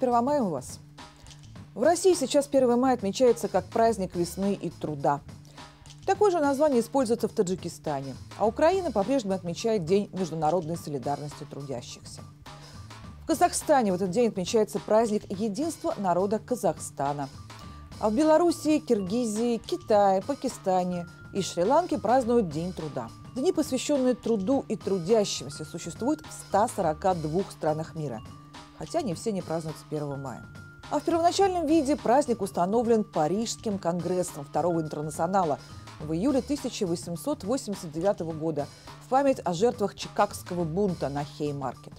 Первомаем вас! В России сейчас 1 мая отмечается как праздник весны и труда. Такое же название используется в Таджикистане, а Украина по-прежнему отмечает День международной солидарности трудящихся. В Казахстане в этот день отмечается праздник единства народа Казахстана. А в Белоруссии, Киргизии, Китае, Пакистане и Шри-Ланке празднуют День труда. Дни, посвященные труду и трудящимся, существуют в 142 странах мира – хотя не все не празднуют с 1 мая. А в первоначальном виде праздник установлен Парижским конгрессом Второго интернационала в июле 1889 года в память о жертвах Чикагского бунта на Хеймаркет.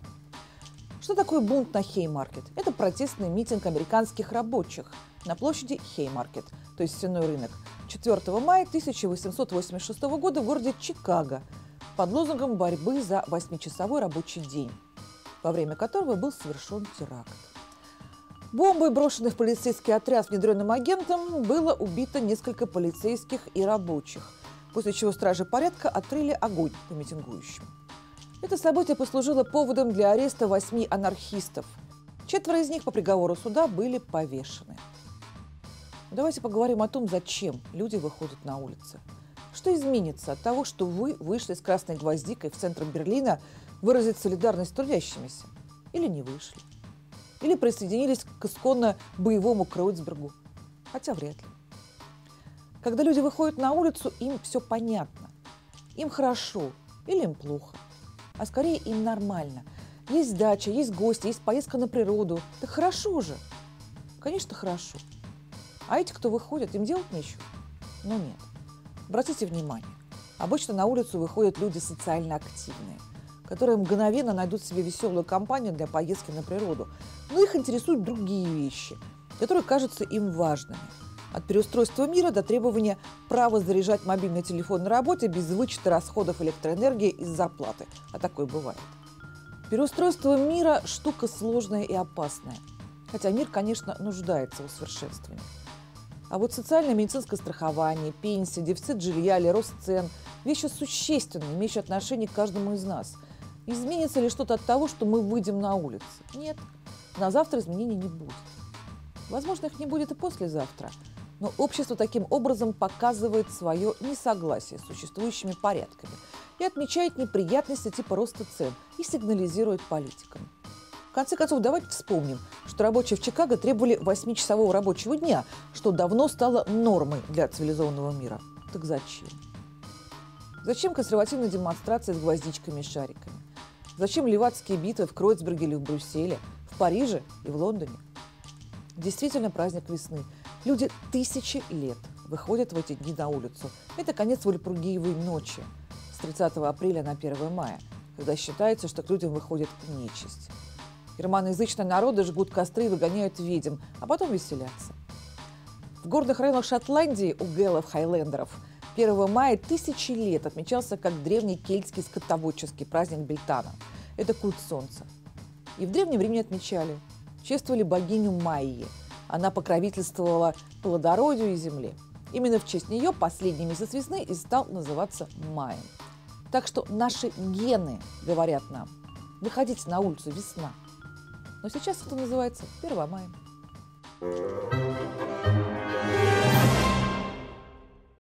Что такое бунт на Хеймаркет? Это протестный митинг американских рабочих на площади Хеймаркет, то есть Сеной рынок, 4 мая 1886 года в городе Чикаго под лозунгом борьбы за восьмичасовой рабочий день во время которого был совершен теракт. Бомбой, брошенной в полицейский отряд внедренным агентом, было убито несколько полицейских и рабочих, после чего стражи порядка открыли огонь по митингующим. Это событие послужило поводом для ареста восьми анархистов. Четверо из них по приговору суда были повешены. Давайте поговорим о том, зачем люди выходят на улицы. Что изменится от того, что вы вышли с красной гвоздикой в центр Берлина выразить солидарность трудящимися? Или не вышли? Или присоединились к исконно боевому Кроуцбергу? Хотя вряд ли. Когда люди выходят на улицу, им все понятно. Им хорошо или им плохо. А скорее им нормально. Есть дача, есть гости, есть поездка на природу. Так хорошо же. Конечно, хорошо. А эти, кто выходят, им делать нечего? Но нет. Обратите внимание, обычно на улицу выходят люди социально активные, которые мгновенно найдут себе веселую компанию для поездки на природу. Но их интересуют другие вещи, которые кажутся им важными. От переустройства мира до требования права заряжать мобильный телефон на работе без вычета расходов электроэнергии из зарплаты. А такое бывает. Переустройство мира – штука сложная и опасная. Хотя мир, конечно, нуждается в усовершенствовании. А вот социальное медицинское страхование, пенсия, дефицит жилья или рост цен – вещи существенные, имеющие отношение к каждому из нас. Изменится ли что-то от того, что мы выйдем на улицу? Нет. На завтра изменений не будет. Возможно, их не будет и послезавтра. Но общество таким образом показывает свое несогласие с существующими порядками и отмечает неприятности типа роста цен и сигнализирует политикам. Конце концов, давайте вспомним, что рабочие в Чикаго требовали 8-часового рабочего дня, что давно стало нормой для цивилизованного мира. Так зачем? Зачем консервативные демонстрации с гвоздичками и шариками? Зачем левацкие битвы в Кройцберге или в Брюсселе, в Париже и в Лондоне? Действительно праздник весны. Люди тысячи лет выходят в эти дни на улицу. Это конец Вальпургиевой ночи с 30 апреля на 1 мая, когда считается, что к людям выходит нечисть. Германоязычные народы жгут костры и выгоняют ведьм, а потом веселятся. В горных районах Шотландии у гелов-хайлендеров 1 мая тысячи лет отмечался как древний кельтский скотоводческий праздник Бельтана. Это культ солнца. И в Древнем Риме отмечали, чествовали богиню Майи. Она покровительствовала плодородию и земле. Именно в честь нее последний месяц весны и стал называться маем. Так что наши гены говорят нам, выходите на улицу, весна – но сейчас это называется 1 мая.